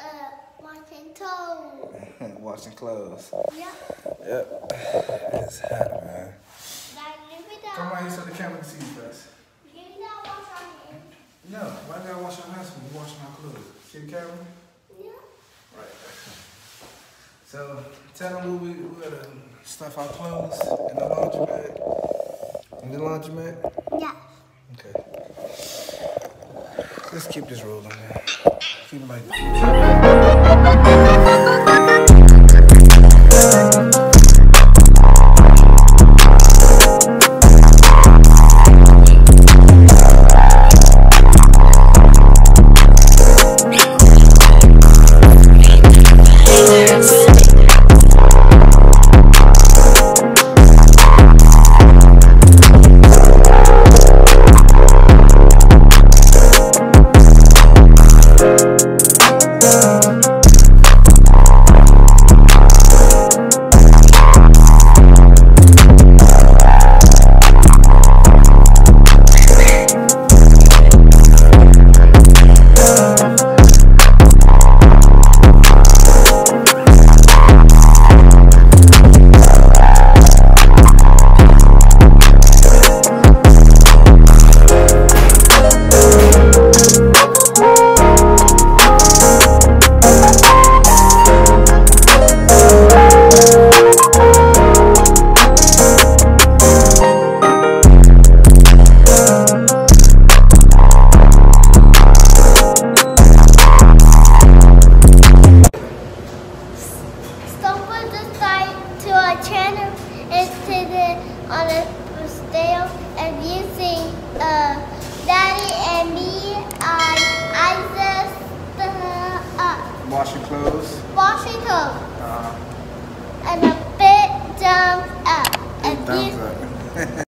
Uh, washing toes. Washing clothes. Yep. Yep. It's hot, man. Like, give me that. Come right here so the camera can see you first. Give me that wash our hands. No, why gotta wash our hands when we washing our clothes? See the camera? Yeah. Right. So tell them where we, we gotta stuff our clothes in the laundromat. In the laundromat? Yeah. Okay. Let's keep this rolling, man. Keep it like that. On the stale and using uh Daddy and me I I just uh, Washing clothes. washing clothes Uh, and a big thumbs up and thumbs use up.